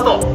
スート